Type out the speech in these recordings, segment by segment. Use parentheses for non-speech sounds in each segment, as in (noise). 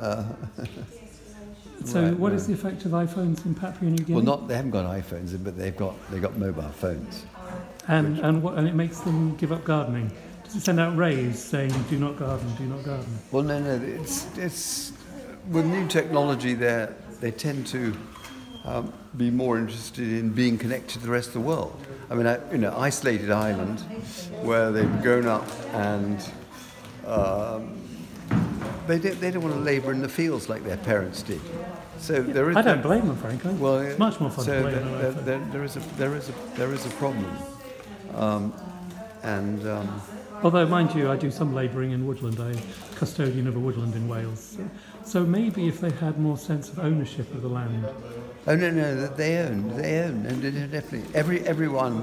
Uh, (laughs) So, Right, what is the effect of iPhones in Papua New Guinea? well, not they haven't got iPhones, but they've got they've got mobile phones. and and what and it makes them give up gardening. Does it send out rays saying "Do not garden, do not garden"? Well, no, no, it's it's with new technology. They they tend to um, be more interested in being connected to the rest of the world. I mean, I, you know, isolated island where they've grown up and. Um, they don't, they don't want to labour in the fields like their parents did. So there is. I don't blame them, frankly. Well, it's much more fun so to play there, there, there, is a there is a there is a problem, um, and um, Although, mind you, I do some labouring in woodland. I'm custodian of a woodland in Wales. So, maybe if they had more sense of ownership of the land. oh no no they own they own and definitely every everyone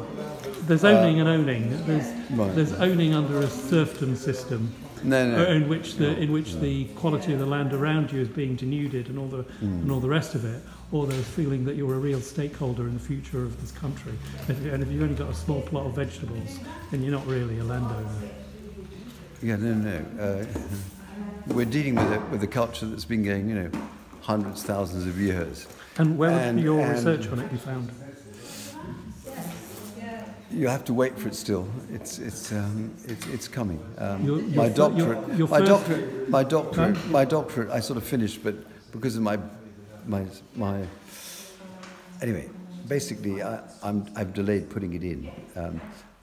There's owning and owning. There's, Uh, Right. there's owning under a serfdom system. No no uh, in which the in which the quality of the land around you is being denuded and all the Mm. and all the rest of it, or the feeling that you're a real stakeholder in the future of this country. And if you've only got a small plot of vegetables, then you're not really a landowner. yeah no no uh, we're dealing with a, with a culture that's been going you know hundreds thousands of years. And where And- would your and- research on it be found? You have to wait for it still. It's it's um, it's, it's coming. Um, Your- your my doctorate, your- my doctorate, my doctorate, Huh? my doctorate. I sort of finished, but because of my my my. Anyway, basically, I, I'm I've delayed putting it in. Um,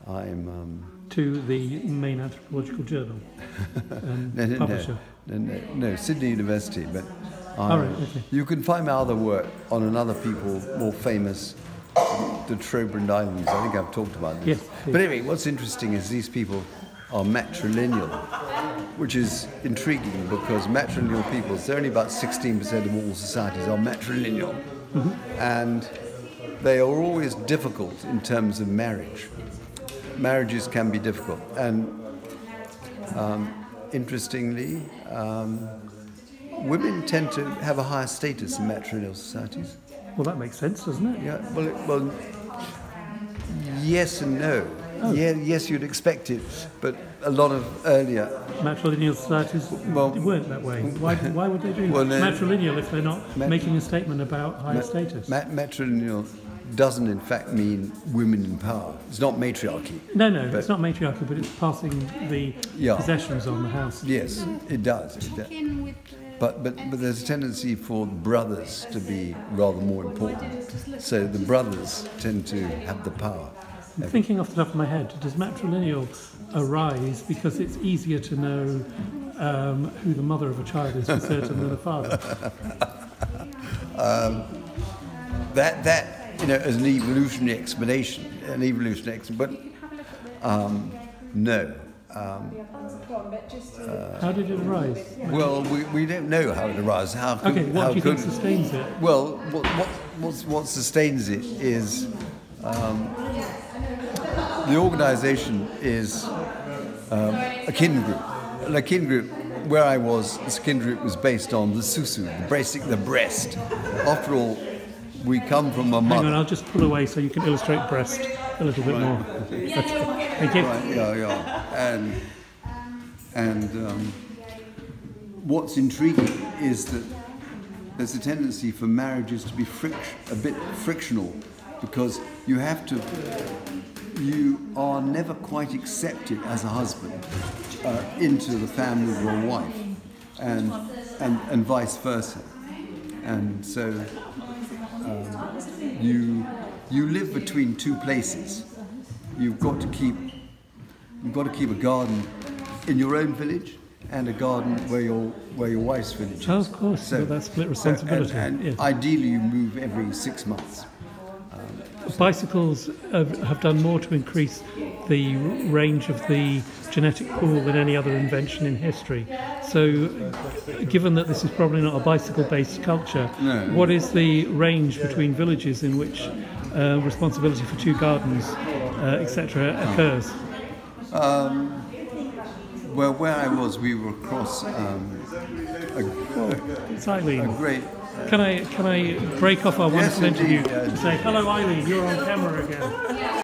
I'm um, To the main anthropological journal (laughs) and no, no, publisher. no, no, no, Sydney University, but. All right, okay. You can find my other work on another people more famous, the Trobriand Islands. I think I've talked about this. Yes, But anyway, what's interesting is these people are matrilineal, which is intriguing because matrilineal peoples, they're only about 16% of all societies are matrilineal. And they are always difficult in terms of marriage. Marriages can be difficult. And um, interestingly, um, women tend to have a higher status in matrilineal societies. Well, that makes sense, doesn't it? Yeah, well, it- well, yes and no. Oh. Yeah, yes, you'd expect it, but a lot of earlier. Matrilineal societies Well- weren't that way. Why, (laughs) why would they be Well, no- matrilineal if they're not Ma- making a statement about higher status? Ma- matrilineal doesn't, in fact, mean women in power. It's not matriarchy. No, no, it's not matriarchal, but it's passing the Yeah. possessions on the house. Yes, it does. It does. In with the But, but, but there's a tendency for brothers to be rather more important. So the brothers tend to have the power. I'm thinking off the top of my head, does matrilineal arise because it's easier to know um, who the mother of a child is for certain than the father? (laughs) That, that you know, as an evolutionary explanation, an evolutionary explanation, but um, no. Um, How did it arise? well, we, we don't know how it arises. How could, Okay, what how do you could think sustains it? Well, what, what, what's, what sustains it is um, the organisation is um, a kin group. And a kin group, where I was, this kin group was based on the susu, the, basic, the breast. After all, we come from a Hang on, I'll just pull away so you can illustrate breast a little bit more. Okay, thank you. Right, yeah, yeah. And, and um, what's intriguing is that there's a tendency for marriages to be a bit frictional because you have to, you are never quite accepted as a husband uh, into the family of your wife and, and, and vice versa. And so um, you, you live between two places. You've got to keep You've got to keep a garden in your own village and a garden where your where your wife's village is. Oh, of course, you've got that split responsibility, So, and and yeah. ideally, you move every six months. Bicycles have, have done more to increase the range of the genetic pool than any other invention in history. So, given that this is probably not a bicycle based culture, No. what is the range between villages in which uh, responsibility for two gardens, uh, etc., occurs? Well, where I was, we were across um, a, It's a Eileen. great. Can I, can I break off our Yes, wonderful indeed, interview to say, hello, Eileen, you're on camera again?